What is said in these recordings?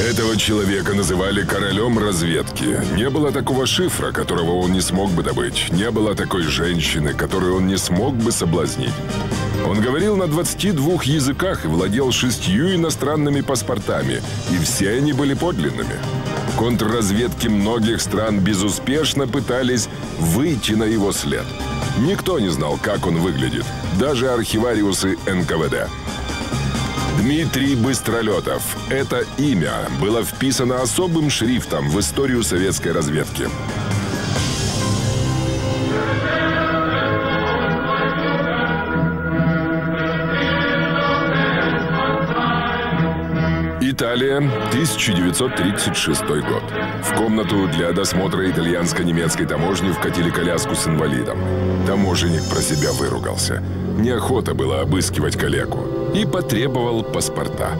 Этого человека называли королем разведки. Не было такого шифра, которого он не смог бы добыть. Не было такой женщины, которую он не смог бы соблазнить. Он говорил на 22 языках и владел шестью иностранными паспортами, и все они были подлинными. Контрразведки многих стран безуспешно пытались выйти на его след. Никто не знал, как он выглядит, даже архивариусы НКВД. Дмитрий Быстролетов. Это имя было вписано особым шрифтом в историю советской разведки. Италия, 1936 год. В комнату для досмотра итальянско-немецкой таможни вкатили коляску с инвалидом. Таможенник про себя выругался. Неохота было обыскивать калеку. И потребовал паспорта.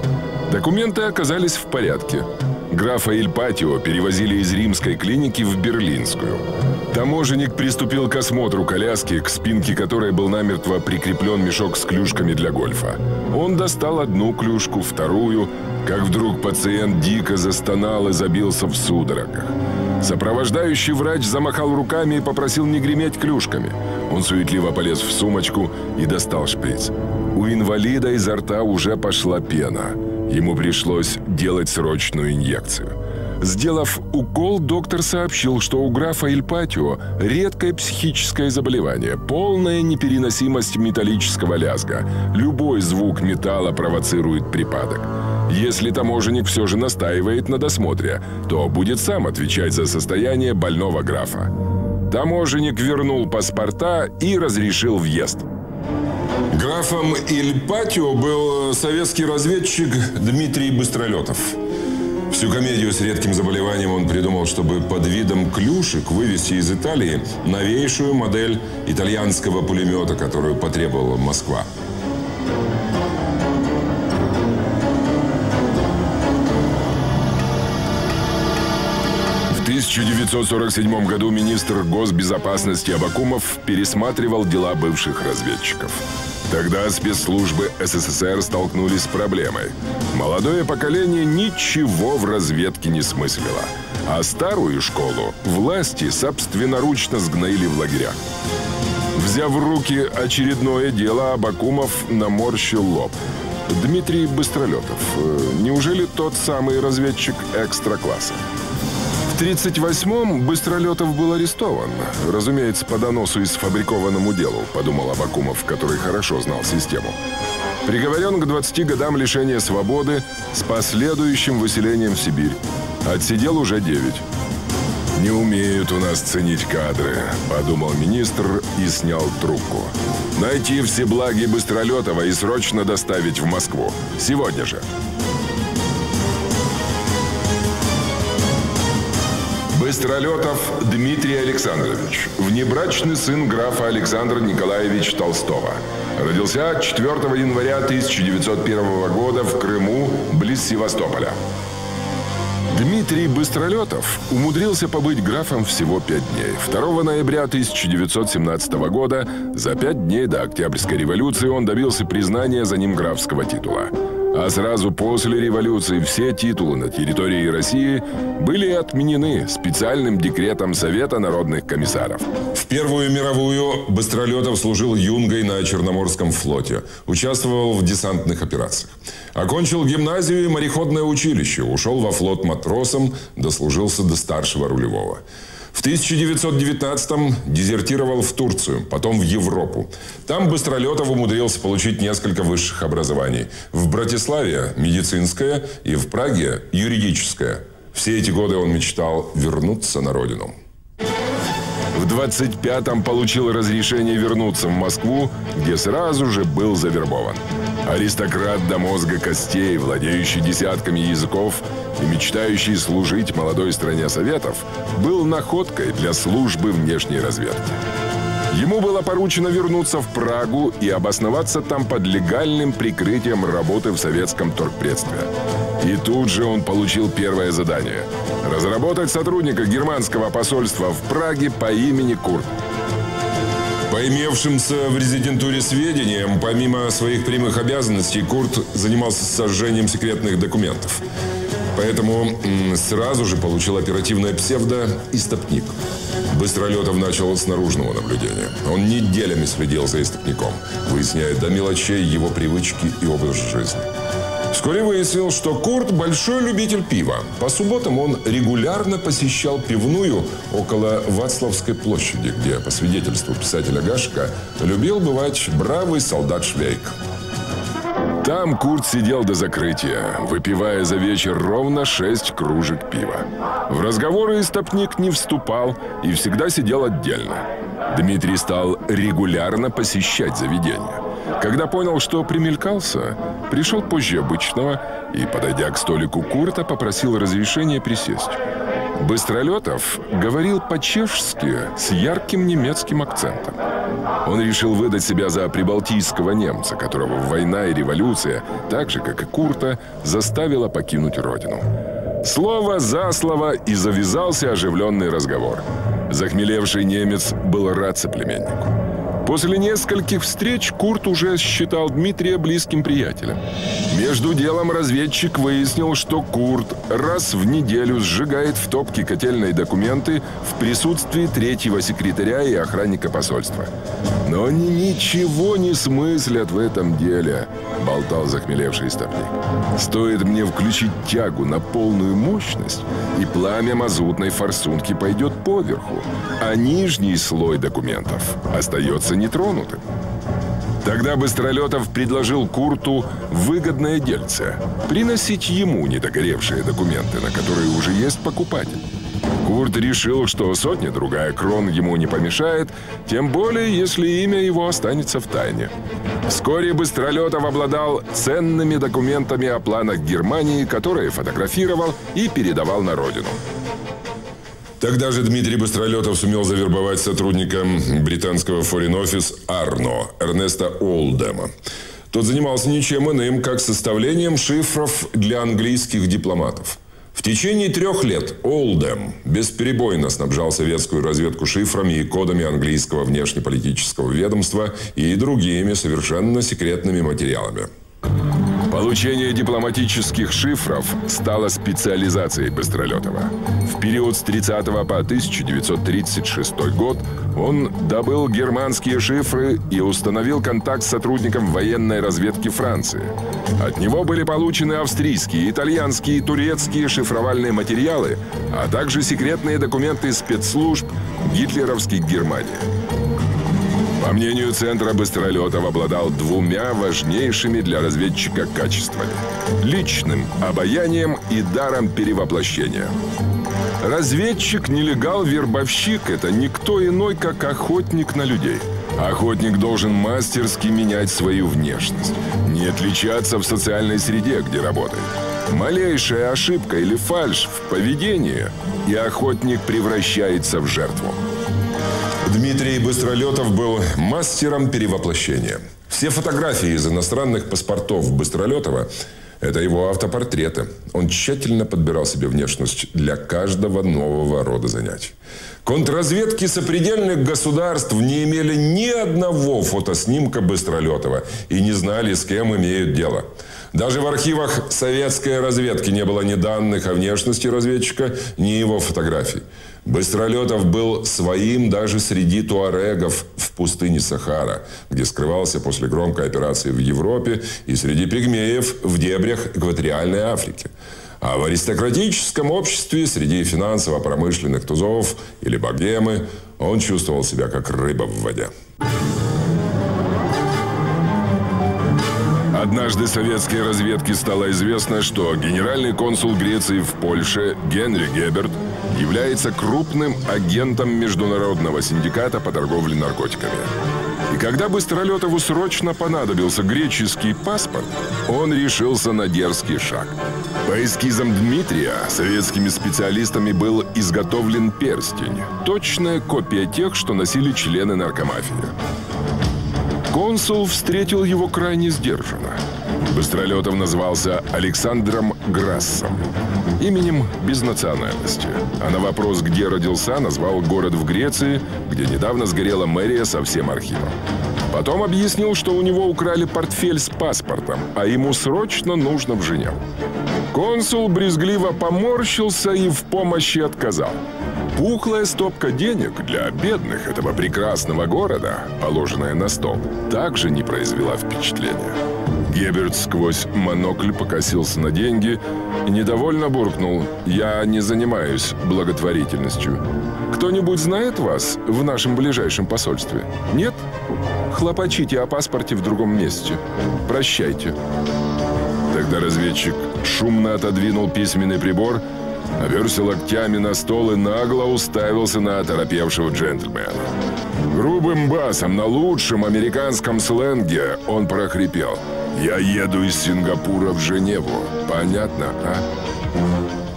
Документы оказались в порядке. Графа Ильпатио перевозили из римской клиники в берлинскую. Таможенник приступил к осмотру коляски, к спинке которой был намертво прикреплен мешок с клюшками для гольфа. Он достал одну клюшку, вторую, как вдруг пациент дико застонал и забился в судорогах. Сопровождающий врач замахал руками и попросил не греметь клюшками. Он суетливо полез в сумочку и достал шприц. У инвалида изо рта уже пошла пена. Ему пришлось делать срочную инъекцию. Сделав укол, доктор сообщил, что у графа Ильпатио редкое психическое заболевание, полная непереносимость металлического лязга. Любой звук металла провоцирует припадок. Если таможенник все же настаивает на досмотре, то будет сам отвечать за состояние больного графа. Таможенник вернул паспорта и разрешил въезд. Графом Ильпатио был советский разведчик Дмитрий Быстролетов. Всю комедию с редким заболеванием он придумал, чтобы под видом клюшек вывести из Италии новейшую модель итальянского пулемета, которую потребовала Москва. 1947 году министр госбезопасности Абакумов пересматривал дела бывших разведчиков. Тогда спецслужбы СССР столкнулись с проблемой. Молодое поколение ничего в разведке не смыслило. А старую школу власти собственноручно сгноили в лагерях. Взяв в руки очередное дело, Абакумов наморщил лоб. Дмитрий Быстролетов. Э, неужели тот самый разведчик экстра-класса? В 1938-м Быстролетов был арестован. Разумеется, по доносу и сфабрикованному делу, подумал Абакумов, который хорошо знал систему. Приговорен к 20 годам лишения свободы с последующим выселением в Сибирь. Отсидел уже 9. «Не умеют у нас ценить кадры», — подумал министр и снял трубку. «Найти все благи Быстролетова и срочно доставить в Москву. Сегодня же». Быстролетов Дмитрий Александрович, внебрачный сын графа Александра Николаевич Толстого. Родился 4 января 1901 года в Крыму, близ Севастополя. Дмитрий Быстролетов умудрился побыть графом всего пять дней. 2 ноября 1917 года, за пять дней до Октябрьской революции, он добился признания за ним графского титула. А сразу после революции все титулы на территории России были отменены специальным декретом Совета народных комиссаров. В Первую мировую Быстролетов служил юнгой на Черноморском флоте. Участвовал в десантных операциях. Окончил гимназию и мореходное училище. Ушел во флот матросом, дослужился до старшего рулевого. В 1919-м дезертировал в Турцию, потом в Европу. Там Быстролетов умудрился получить несколько высших образований. В Братиславе – медицинское и в Праге – юридическое. Все эти годы он мечтал вернуться на родину. В 25-м получил разрешение вернуться в Москву, где сразу же был завербован. Аристократ до мозга костей, владеющий десятками языков и мечтающий служить молодой стране Советов, был находкой для службы внешней разведки. Ему было поручено вернуться в Прагу и обосноваться там под легальным прикрытием работы в советском торгпредстве. И тут же он получил первое задание – разработать сотрудника германского посольства в Праге по имени Курт. Имевшимся в резидентуре сведениям, помимо своих прямых обязанностей, Курт занимался сожжением секретных документов. Поэтому сразу же получил оперативное псевдо «Истопник». Быстролетов начал с наружного наблюдения. Он неделями следил за истопником, выясняя до мелочей его привычки и образ жизни. Вскоре выяснил, что Курт – большой любитель пива. По субботам он регулярно посещал пивную около Вацлавской площади, где, по свидетельству писателя Гашка, любил бывать бравый солдат Швейк. Там Курт сидел до закрытия, выпивая за вечер ровно шесть кружек пива. В разговоры истопник не вступал и всегда сидел отдельно. Дмитрий стал регулярно посещать заведение. Когда понял, что примелькался, пришел позже обычного и, подойдя к столику Курта, попросил разрешения присесть. Быстролетов говорил по-чешски с ярким немецким акцентом. Он решил выдать себя за прибалтийского немца, которого война и революция, так же, как и Курта, заставила покинуть родину. Слово за слово и завязался оживленный разговор. Захмелевший немец был рад соплеменнику. После нескольких встреч Курт уже считал Дмитрия близким приятелем. Между делом разведчик выяснил, что Курт раз в неделю сжигает в топке котельные документы в присутствии третьего секретаря и охранника посольства. «Но они ничего не смыслят в этом деле», — болтал захмелевший стопник. «Стоит мне включить тягу на полную мощность, и пламя мазутной форсунки пойдет поверху, а нижний слой документов остается нетронутым. Тогда Быстролетов предложил Курту выгодное дельце – приносить ему недогоревшие документы, на которые уже есть покупатель. Курт решил, что сотня-другая крон ему не помешает, тем более, если имя его останется в тайне. Вскоре Быстролетов обладал ценными документами о планах Германии, которые фотографировал и передавал на родину. Тогда же Дмитрий Быстролетов сумел завербовать сотрудника британского Office Арно Эрнеста Олдема. Тот занимался ничем иным, как составлением шифров для английских дипломатов. В течение трех лет Олдем бесперебойно снабжал советскую разведку шифрами и кодами английского внешнеполитического ведомства и другими совершенно секретными материалами. Получение дипломатических шифров стало специализацией Быстролетова. В период с 30 по 1936 год он добыл германские шифры и установил контакт с сотрудником военной разведки Франции. От него были получены австрийские, итальянские турецкие шифровальные материалы, а также секретные документы спецслужб гитлеровских Германии. По мнению Центра Быстролетов обладал двумя важнейшими для разведчика качествами – личным обаянием и даром перевоплощения. Разведчик-нелегал-вербовщик – это никто иной, как охотник на людей. Охотник должен мастерски менять свою внешность, не отличаться в социальной среде, где работает. Малейшая ошибка или фальшь в поведении, и охотник превращается в жертву. Дмитрий Быстролетов был мастером перевоплощения. Все фотографии из иностранных паспортов Быстролетова – это его автопортреты. Он тщательно подбирал себе внешность для каждого нового рода занятий. Контрразведки сопредельных государств не имели ни одного фотоснимка Быстролетова и не знали, с кем имеют дело. Даже в архивах советской разведки не было ни данных о внешности разведчика, ни его фотографий. Быстролетов был своим даже среди туарегов в пустыне Сахара, где скрывался после громкой операции в Европе и среди пигмеев в дебрях экваториальной Африки. А в аристократическом обществе среди финансово-промышленных тузов или богемы он чувствовал себя как рыба в воде. Однажды советской разведке стало известно, что генеральный консул Греции в Польше Генри Геберт является крупным агентом Международного синдиката по торговле наркотиками. И когда Быстролетову срочно понадобился греческий паспорт, он решился на дерзкий шаг. По эскизам Дмитрия советскими специалистами был изготовлен перстень. Точная копия тех, что носили члены наркомафии. Консул встретил его крайне сдержанно. Быстролетов назвался Александром Грассом, именем без национальности. А на вопрос, где родился, назвал город в Греции, где недавно сгорела мэрия со всем архивом. Потом объяснил, что у него украли портфель с паспортом, а ему срочно нужно в Женеву. Консул брезгливо поморщился и в помощи отказал. Пухлая стопка денег для бедных этого прекрасного города, положенная на стол, также не произвела впечатления. Геберт сквозь монокль покосился на деньги и недовольно буркнул «Я не занимаюсь благотворительностью. Кто-нибудь знает вас в нашем ближайшем посольстве? Нет? Хлопочите о паспорте в другом месте. Прощайте». Тогда разведчик шумно отодвинул письменный прибор, оперся локтями на стол и нагло уставился на оторопевшего джентльмена. Грубым басом на лучшем американском сленге он прохрипел – я еду из Сингапура в Женеву. Понятно, а?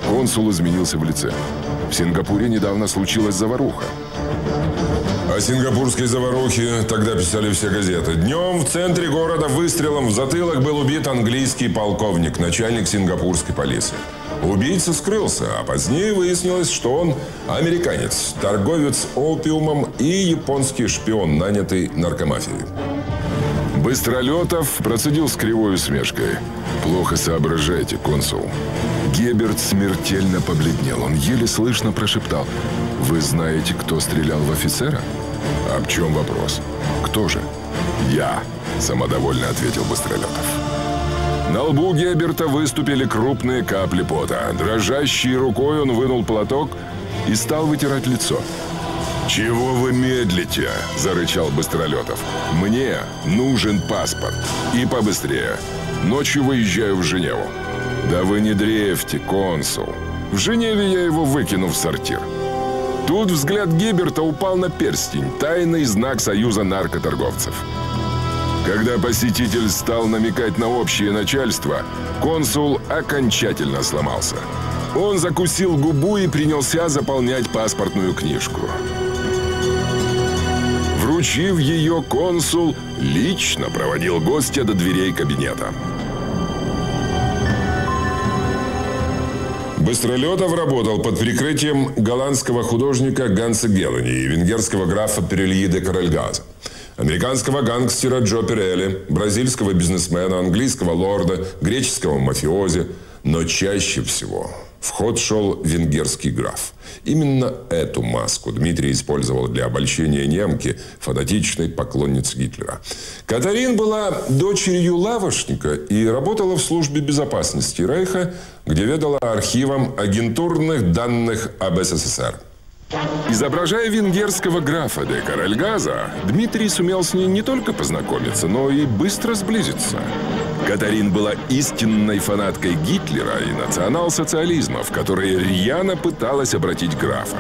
Консул изменился в лице. В Сингапуре недавно случилась заваруха. О сингапурской заварухе тогда писали все газеты. Днем в центре города выстрелом в затылок был убит английский полковник, начальник сингапурской полиции. Убийца скрылся, а позднее выяснилось, что он американец, торговец опиумом и японский шпион, нанятый наркомафией. Быстролетов процедил с кривой усмешкой. «Плохо соображайте, консул». Геберт смертельно побледнел. Он еле слышно прошептал. «Вы знаете, кто стрелял в офицера?» «А в чем вопрос?» «Кто же?» «Я», — самодовольно ответил Быстролетов. На лбу Геберта выступили крупные капли пота. Дрожащей рукой он вынул платок и стал вытирать лицо. «Чего вы медлите?» – зарычал Быстролетов. «Мне нужен паспорт. И побыстрее. Ночью выезжаю в Женеву». «Да вы не древьте, консул. В Женеве я его выкину в сортир». Тут взгляд Гиберта упал на перстень, тайный знак союза наркоторговцев. Когда посетитель стал намекать на общее начальство, консул окончательно сломался. Он закусил губу и принялся заполнять паспортную книжку. Вручив ее, консул лично проводил гостя до дверей кабинета. Быстролетов работал под прикрытием голландского художника Ганса Гелани и венгерского графа Перельи де Карельгаза, американского гангстера Джо Перелли, бразильского бизнесмена, английского лорда, греческого мафиози, но чаще всего в ход шел венгерский граф. Именно эту маску Дмитрий использовал для обольщения немки, фанатичной поклонницы Гитлера. Катарин была дочерью лавошника и работала в службе безопасности Рейха, где ведала архивом агентурных данных об СССР. Изображая венгерского графа де Карельгаза, Дмитрий сумел с ней не только познакомиться, но и быстро сблизиться. Катарин была истинной фанаткой Гитлера и национал-социализма, в который рьяно пыталась обратить графа.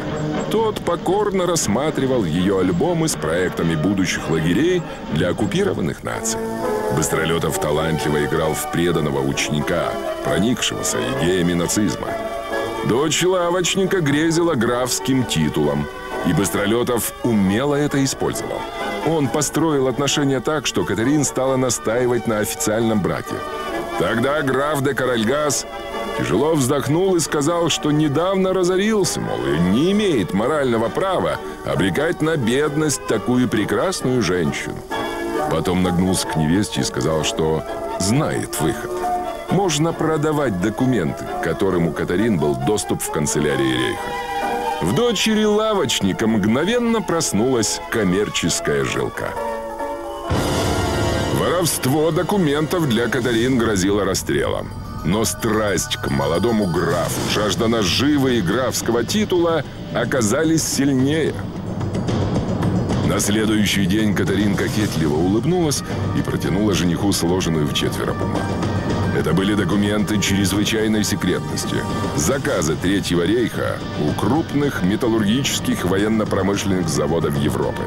Тот покорно рассматривал ее альбомы с проектами будущих лагерей для оккупированных наций. Быстролетов талантливо играл в преданного ученика, проникшегося идеями нацизма. Дочь лавочника грезила графским титулом, и Быстролетов умело это использовал – он построил отношения так, что Катерин стала настаивать на официальном браке. Тогда граф де Каральгас тяжело вздохнул и сказал, что недавно разорился, мол, и не имеет морального права обрекать на бедность такую прекрасную женщину. Потом нагнулся к невесте и сказал, что знает выход. Можно продавать документы, к которым у Катарин был доступ в канцелярии Рейха. В дочери лавочника мгновенно проснулась коммерческая жилка. Воровство документов для Катарин грозило расстрелом. Но страсть к молодому графу, жажда наживы и графского титула оказались сильнее. На следующий день Катарин кокетливо улыбнулась и протянула жениху сложенную в четверо бумагу. Это были документы чрезвычайной секретности. Заказы Третьего рейха у крупных металлургических военно-промышленных заводов Европы.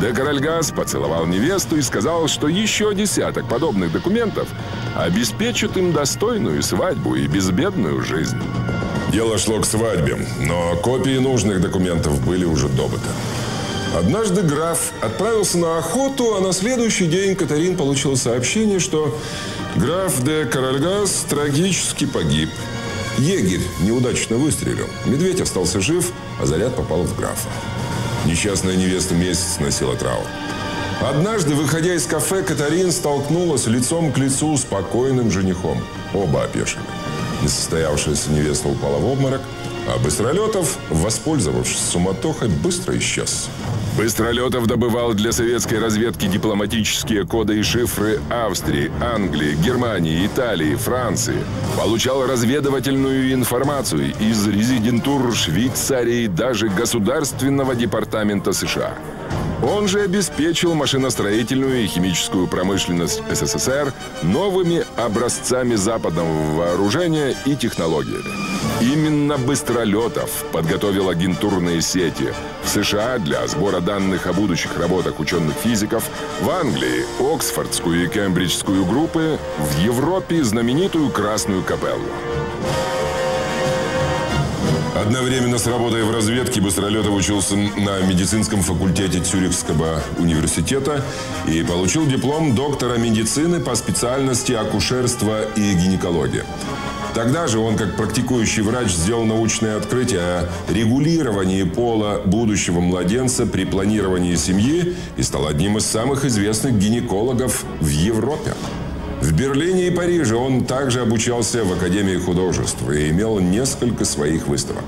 Декаральгаз поцеловал невесту и сказал, что еще десяток подобных документов обеспечат им достойную свадьбу и безбедную жизнь. Дело шло к свадьбе, но копии нужных документов были уже добыты. Однажды граф отправился на охоту, а на следующий день Катарин получил сообщение, что Граф де Каральгас трагически погиб. Егерь неудачно выстрелил. Медведь остался жив, а заряд попал в графа. Несчастная невеста месяц носила траур. Однажды, выходя из кафе, Катарин столкнулась лицом к лицу с покойным женихом. Оба опешили. Несостоявшаяся невеста упала в обморок, а Быстролетов, воспользовавшись суматохой, быстро исчез. Быстролетов добывал для советской разведки дипломатические коды и шифры Австрии, Англии, Германии, Италии, Франции. Получал разведывательную информацию из резидентур Швейцарии, даже Государственного департамента США. Он же обеспечил машиностроительную и химическую промышленность СССР новыми образцами западного вооружения и технологиями. Именно Быстролетов подготовил агентурные сети в США для сбора данных о будущих работах ученых-физиков, в Англии – Оксфордскую и Кембриджскую группы, в Европе – знаменитую Красную капеллу. Одновременно с работой в разведке Быстролетов учился на медицинском факультете Цюрихского университета и получил диплом доктора медицины по специальности акушерство и гинекология. Тогда же он, как практикующий врач, сделал научное открытие о регулировании пола будущего младенца при планировании семьи и стал одним из самых известных гинекологов в Европе. В Берлине и Париже он также обучался в Академии художеств и имел несколько своих выставок.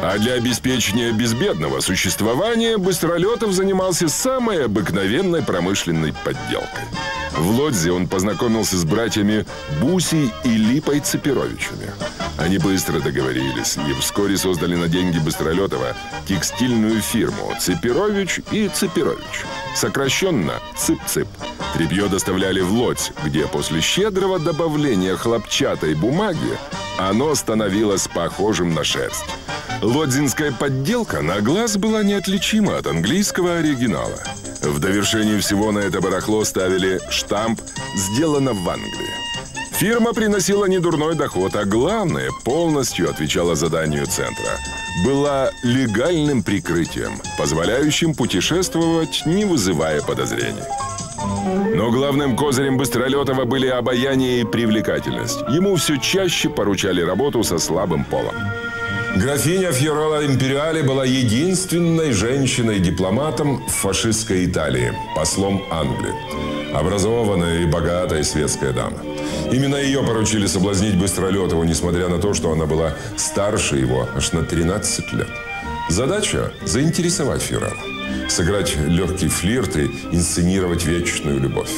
А для обеспечения безбедного существования Быстролетов занимался самой обыкновенной промышленной подделкой. В Лодзе он познакомился с братьями Бусей и Липой Цепировичами. Они быстро договорились и вскоре создали на деньги Быстролетова текстильную фирму «Цепирович и Цепирович». Сокращенно «Цып-цып». Трепье доставляли в Лодзь, где после щедрого добавления хлопчатой бумаги оно становилось похожим на шерсть. Лодзинская подделка на глаз была неотличима от английского оригинала. В довершении всего на это барахло ставили штамп «Сделано в Англии». Фирма приносила недурной доход, а главное, полностью отвечала заданию центра. Была легальным прикрытием, позволяющим путешествовать, не вызывая подозрений. Но главным козырем Быстролетова были обаяние и привлекательность. Ему все чаще поручали работу со слабым полом. Графиня Фьорола Империале была единственной женщиной-дипломатом в фашистской Италии, послом Англии. Образованная и богатая светская дама. Именно ее поручили соблазнить Быстролетову, несмотря на то, что она была старше его аж на 13 лет. Задача – заинтересовать Фьюрера, сыграть легкий флирт и инсценировать вечную любовь.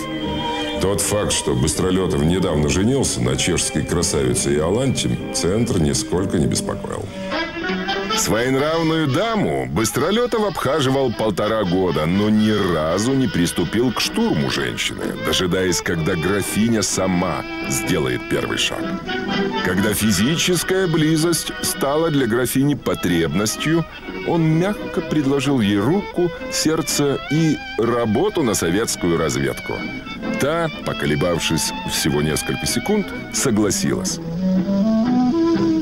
Тот факт, что Быстролетов недавно женился на чешской красавице Иоланте, Центр нисколько не беспокоил. Своенравную даму Быстролетов обхаживал полтора года, но ни разу не приступил к штурму женщины, дожидаясь, когда графиня сама сделает первый шаг. Когда физическая близость стала для графини потребностью, он мягко предложил ей руку, сердце и работу на советскую разведку. Та, поколебавшись всего несколько секунд, согласилась.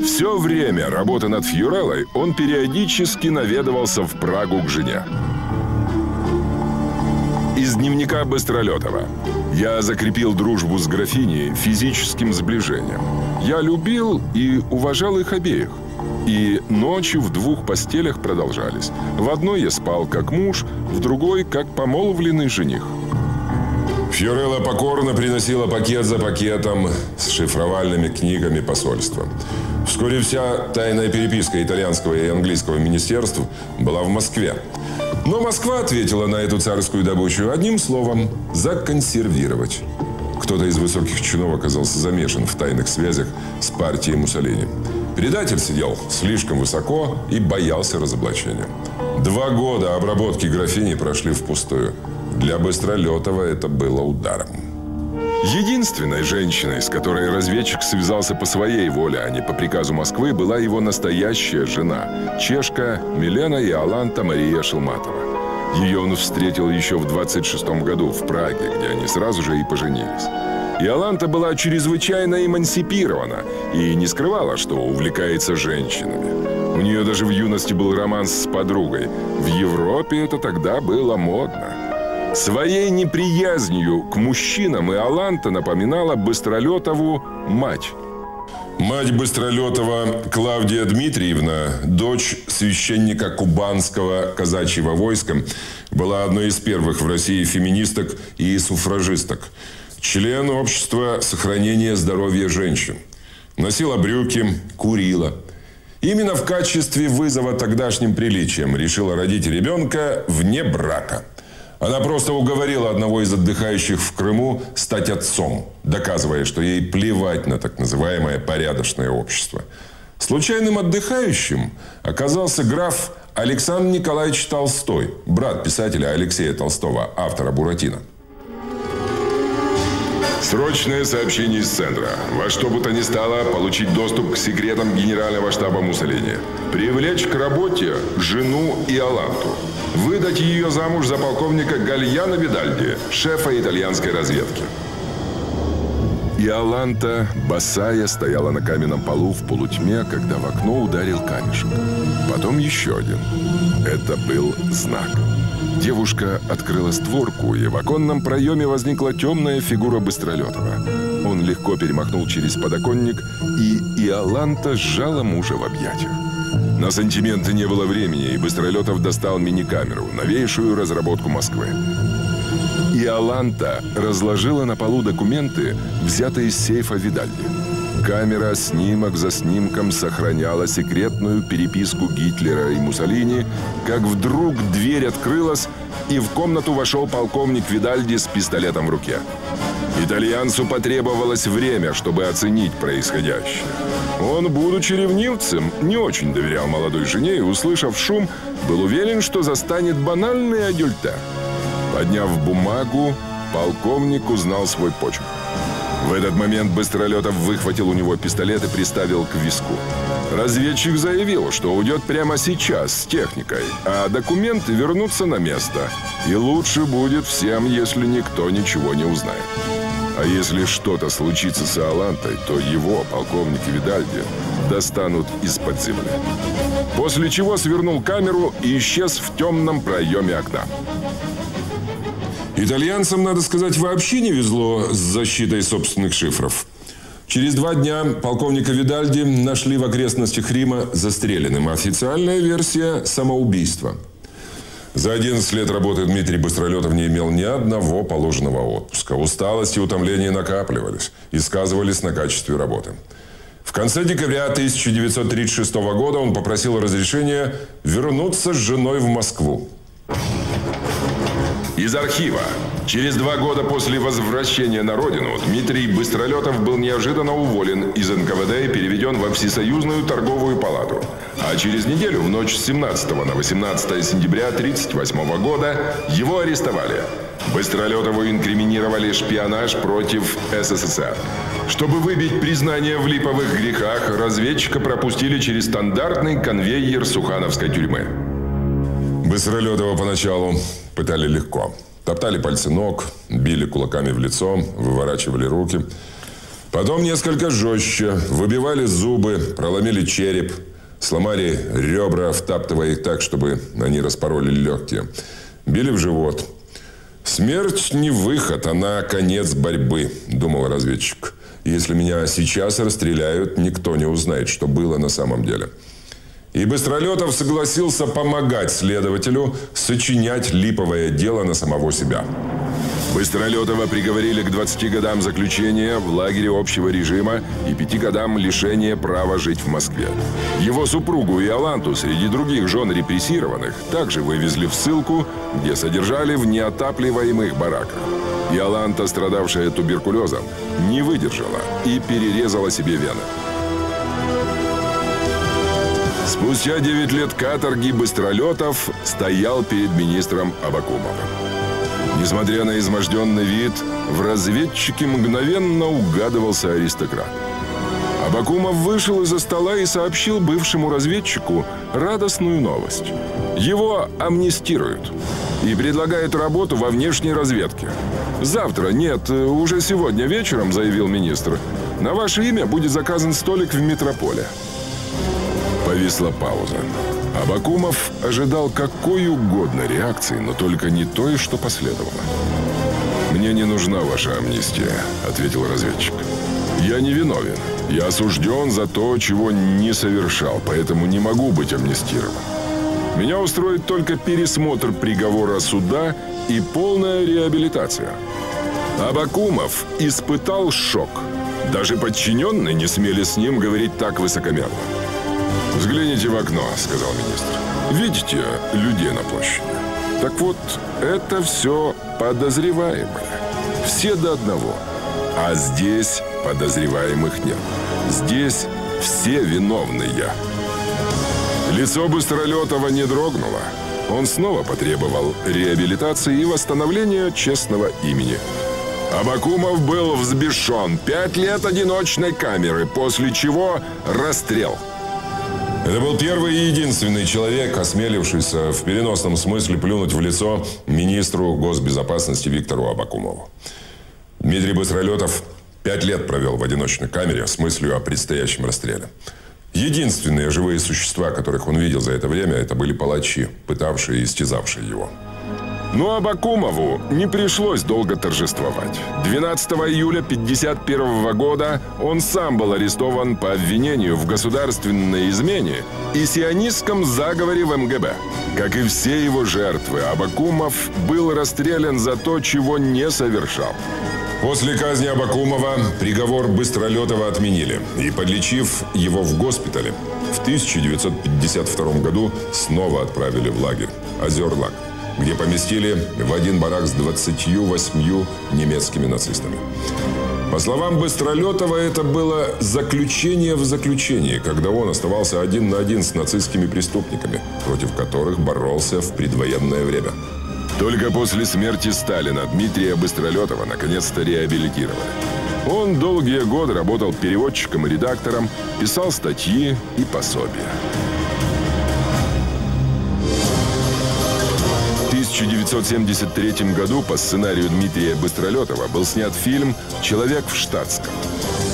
Все время работы над Фьюреллой он периодически наведывался в Прагу к жене. Из дневника Быстролетова. Я закрепил дружбу с графиней физическим сближением. Я любил и уважал их обеих. И ночи в двух постелях продолжались. В одной я спал как муж, в другой как помолвленный жених. Фьорелла покорно приносила пакет за пакетом с шифровальными книгами посольства. Вскоре вся тайная переписка итальянского и английского министерств была в Москве. Но Москва ответила на эту царскую добычу одним словом – законсервировать. Кто-то из высоких чинов оказался замешан в тайных связях с партией Муссолини. Предатель сидел слишком высоко и боялся разоблачения. Два года обработки графини прошли впустую. Для Быстролетова это было ударом. Единственной женщиной, с которой разведчик связался по своей воле, а не по приказу Москвы, была его настоящая жена, чешка Милена Иоланта Мария Шелматова. Ее он встретил еще в 26 году в Праге, где они сразу же и поженились. Иоланта была чрезвычайно эмансипирована и не скрывала, что увлекается женщинами. У нее даже в юности был роман с подругой. В Европе это тогда было модно. Своей неприязнью к мужчинам Иоланта напоминала Быстролетову мать. Мать Быстролетова Клавдия Дмитриевна, дочь священника кубанского казачьего войска, была одной из первых в России феминисток и суфражисток, член общества сохранения здоровья женщин. Носила брюки, курила. Именно в качестве вызова тогдашним приличиям решила родить ребенка вне брака. Она просто уговорила одного из отдыхающих в Крыму стать отцом, доказывая, что ей плевать на так называемое порядочное общество. Случайным отдыхающим оказался граф Александр Николаевич Толстой, брат писателя Алексея Толстого, автора «Буратино». Срочное сообщение из центра. Во что бы то ни стало, получить доступ к секретам генерального штаба Муссолини. Привлечь к работе жену Иоланту. Выдать ее замуж за полковника Гальяна Видальди, шефа итальянской разведки. Иоланта, босая, стояла на каменном полу в полутьме, когда в окно ударил камешек. Потом еще один. Это был знак. Девушка открыла створку, и в оконном проеме возникла темная фигура Быстролетова. Он легко перемахнул через подоконник, и Иоланта сжала мужа в объятиях. На сантименты не было времени, и Быстролетов достал мини-камеру, новейшую разработку Москвы. Иоланта разложила на полу документы, взятые из сейфа Видальди. Камера снимок за снимком сохраняла секретную переписку Гитлера и Муссолини, как вдруг дверь открылась, и в комнату вошел полковник Видальди с пистолетом в руке. Итальянцу потребовалось время, чтобы оценить происходящее. Он, будучи ревнивцем, не очень доверял молодой жене и, услышав шум, был уверен, что застанет банальный адюльтер. Подняв бумагу, полковник узнал свой почерк. В этот момент Быстролетов выхватил у него пистолет и приставил к виску. Разведчик заявил, что уйдет прямо сейчас с техникой, а документы вернутся на место. И лучше будет всем, если никто ничего не узнает. А если что-то случится с Алантой, то его, полковник Видальди, достанут из-под земли. После чего свернул камеру и исчез в темном проеме окна. Итальянцам, надо сказать, вообще не везло с защитой собственных шифров. Через два дня полковника Видальди нашли в окрестностях Рима застреленным. Официальная версия – самоубийство. За 11 лет работы Дмитрий Быстролетов не имел ни одного положенного отпуска. Усталость и утомление накапливались и сказывались на качестве работы. В конце декабря 1936 года он попросил разрешения вернуться с женой в Москву. Из архива. Через два года после возвращения на родину Дмитрий Быстролетов был неожиданно уволен из НКВД и переведен во Всесоюзную торговую палату. А через неделю, в ночь с 17 на 18 сентября 1938 года, его арестовали. Быстролетову инкриминировали шпионаж против СССР. Чтобы выбить признание в липовых грехах, разведчика пропустили через стандартный конвейер Сухановской тюрьмы. Быстролетова поначалу пытали легко. Топтали пальцы ног, били кулаками в лицо, выворачивали руки. Потом несколько жестче, выбивали зубы, проломили череп, сломали ребра, втаптывая их так, чтобы они распороли легкие. Били в живот. «Смерть не выход, она конец борьбы», – думал разведчик. «Если меня сейчас расстреляют, никто не узнает, что было на самом деле». И Быстролетов согласился помогать следователю сочинять липовое дело на самого себя. Быстролетова приговорили к 20 годам заключения в лагере общего режима и 5 годам лишения права жить в Москве. Его супругу Иоланту среди других жен репрессированных также вывезли в ссылку, где содержали в неотапливаемых бараках. Иоланта, страдавшая туберкулезом, не выдержала и перерезала себе вены. Спустя 9 лет каторги Быстролетов стоял перед министром Абакумовым. Несмотря на изможденный вид, в разведчике мгновенно угадывался аристократ. Абакумов вышел из-за стола и сообщил бывшему разведчику радостную новость. Его амнистируют и предлагают работу во внешней разведке. Завтра, нет, уже сегодня вечером, заявил министр, на ваше имя будет заказан столик в метрополе. Повисла пауза. Абакумов ожидал какой угодно реакции, но только не той, что последовало. «Мне не нужна ваша амнистия», — ответил разведчик. «Я не виновен. Я осужден за то, чего не совершал, поэтому не могу быть амнистирован. Меня устроит только пересмотр приговора суда и полная реабилитация». Абакумов испытал шок – Даже подчиненные не смели с ним говорить так высокомерно. «Взгляните в окно», — сказал министр. «Видите людей на площади? Так вот, это все подозреваемые. Все до одного. А здесь подозреваемых нет. Здесь все виновные. Лицо Быстролетова не дрогнуло. Он снова потребовал реабилитации и восстановления честного имени. Абакумов был взбешен. Пять лет одиночной камеры, после чего расстрел. Это был первый и единственный человек, осмелившийся в переносном смысле плюнуть в лицо министру госбезопасности Виктору Абакумову. Дмитрий Быстролетов пять лет провел в одиночной камере с мыслью о предстоящем расстреле. Единственные живые существа, которых он видел за это время, это были палачи, пытавшие и истязавшие его. Но ну, Абакумову не пришлось долго торжествовать. 12 июля 1951 года он сам был арестован по обвинению в государственной измене и сионистском заговоре в МГБ. Как и все его жертвы, Абакумов был расстрелян за то, чего не совершал. После казни Абакумова приговор Быстролетова отменили и, подлечив его в госпитале, в 1952 году снова отправили в лагерь Озерлак, где поместили в один барак с 28 немецкими нацистами. По словам Быстролетова, это было заключение в заключении, когда он оставался один на один с нацистскими преступниками, против которых боролся в предвоенное время. Только после смерти Сталина Дмитрия Быстролетова наконец-то реабилитировали. Он долгие годы работал переводчиком и редактором, писал статьи и пособия. 1973 году по сценарию Дмитрия Быстролетова был снят фильм «Человек в штатском».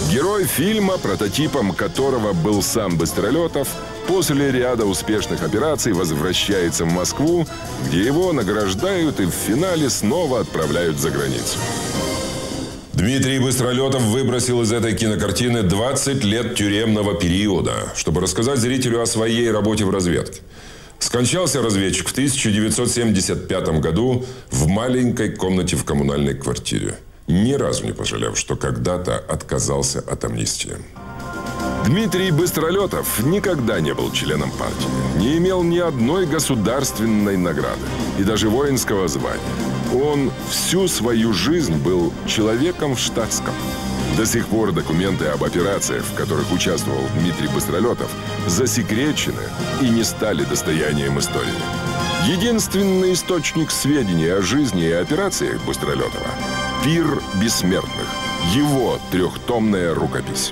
Герой фильма, прототипом которого был сам Быстролетов, после ряда успешных операций возвращается в Москву, где его награждают и в финале снова отправляют за границу. Дмитрий Быстролетов выбросил из этой кинокартины 20 лет тюремного периода, чтобы рассказать зрителю о своей работе в разведке. Скончался разведчик в 1975 году в маленькой комнате в коммунальной квартире ни разу не пожалев, что когда-то отказался от амнистии. Дмитрий Быстролетов никогда не был членом партии, не имел ни одной государственной награды и даже воинского звания. Он всю свою жизнь был человеком в штатском. До сих пор документы об операциях, в которых участвовал Дмитрий Быстролетов, засекречены и не стали достоянием истории. Единственный источник сведений о жизни и операциях Быстролетова – «Пир бессмертных», его трехтомная рукопись.